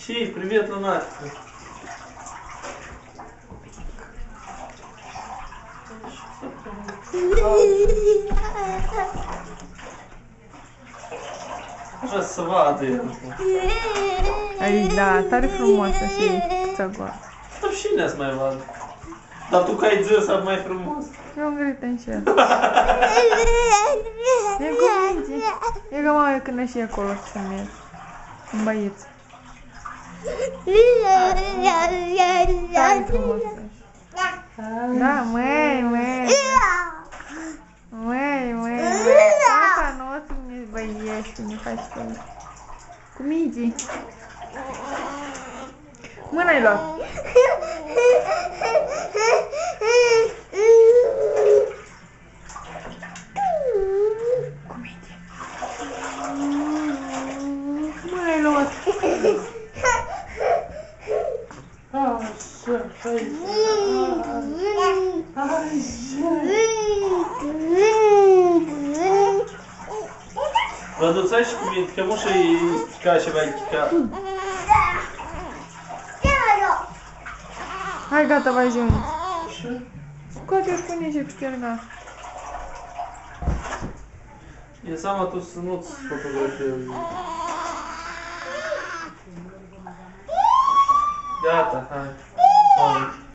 Щи, привет, Лунатика. Așa să vadă el. Ai, da, tare frumoasă și țăgoasă. Dar și ne mai vadă. Dar tu că ai zis să mai frumos. Eu am găsit în și el. E cu mingi. E ca mama când e și acolo să se merg. Un băieț. Tare frumos. Da, măi, măi. Măi, măi, măi. Tata nostru ne băiește, ne faci să... Cu mingi. Mâna-i luat. Luat. Așa, hai. Vă duceți cu mine, că mușă e ca și mai chica. Hai, gata, vai zi unde. Așa. Scoate-o și pune și șterga. E seama tu fotografiezi. Gata, hai. Hai.